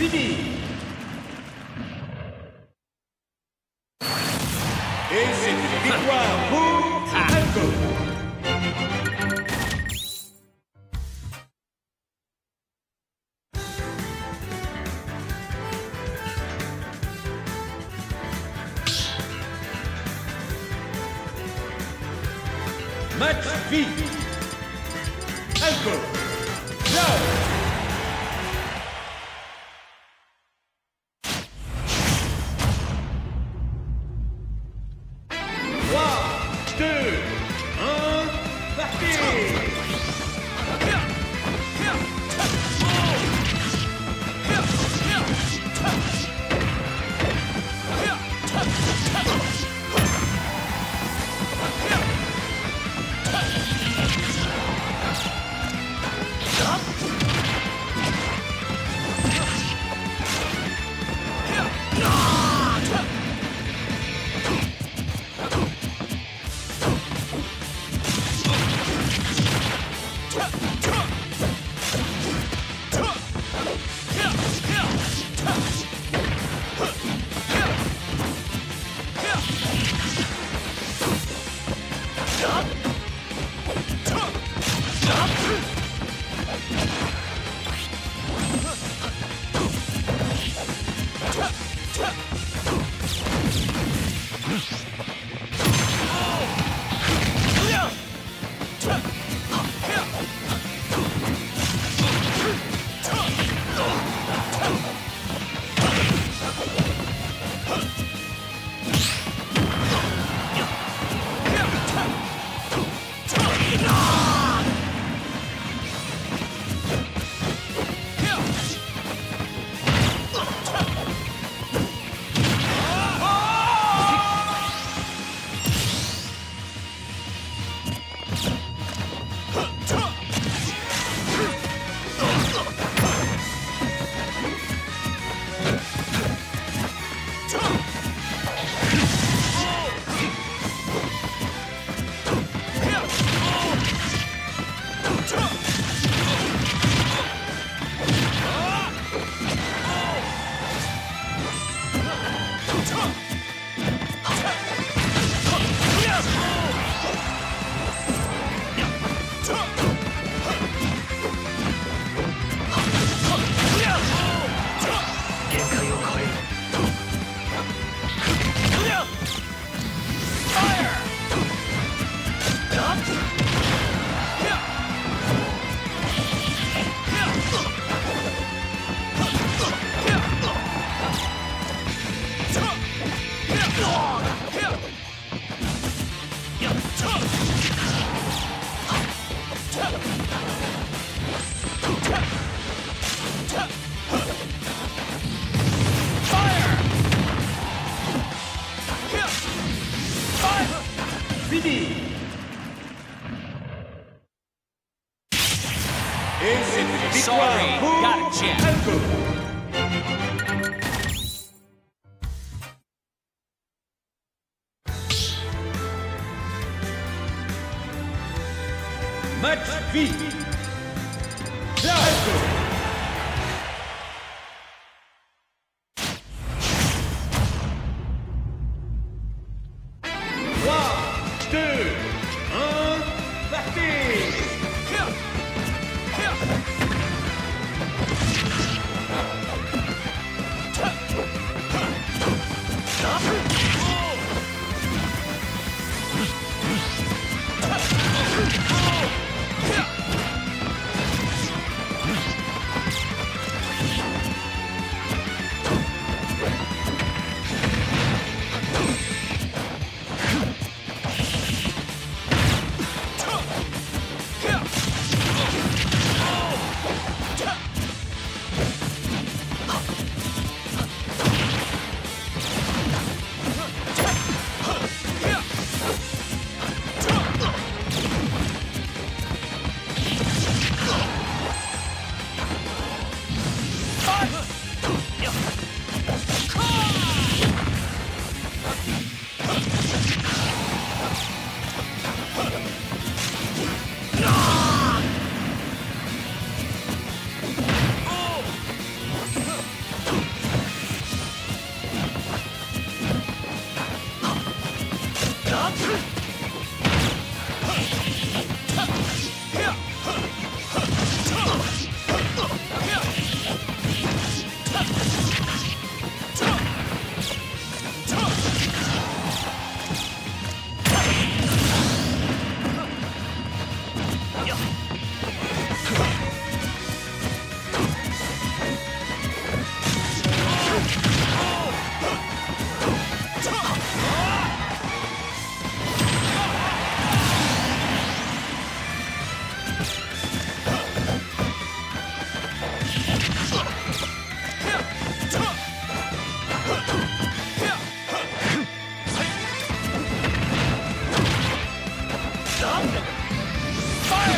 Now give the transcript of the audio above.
Et c'est une victoire pour Alco. Match Alco. Time! City. Infinity Sorry, gotcha. Match feet. Now. Fire!